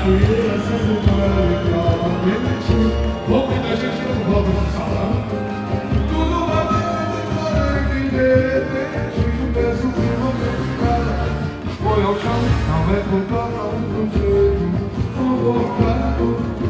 frieza sempre vai calmamente Com muita gente não volta no salão Tudo babando, porém de repente Peço que não cara Foi ao chão, não é culpa, não é do jeito Convocado, ficou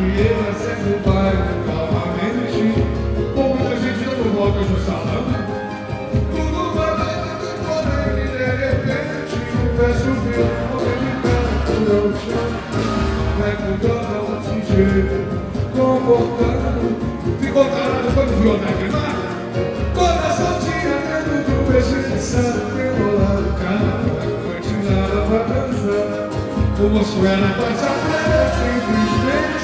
A cafieira sempre vai calmamente Com muita gente dando voltas no salão Tudo vai dando porém de repente Um verso meu, alguém me pega no chão Vai cuidando desse jeito Comportando Ficou tarado quando viu a lágrima Coração tinha dentro do peixe Sabe que rolado cara Foi tirada pra dançar o moço era coisa plena, simplesmente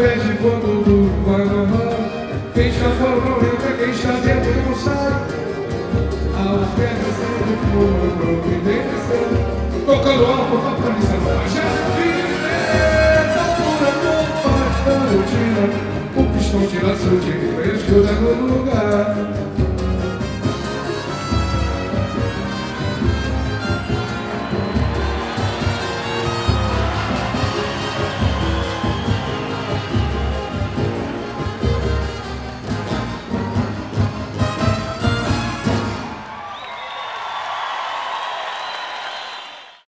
porta pede quando tudo vai normal Quem está fora não entra, quem está dentro não sai. A oferta sempre por providência Tocando alto vai já Beleza, pura não faz da rotina O pistão tira seu dinheiro, escuta no lugar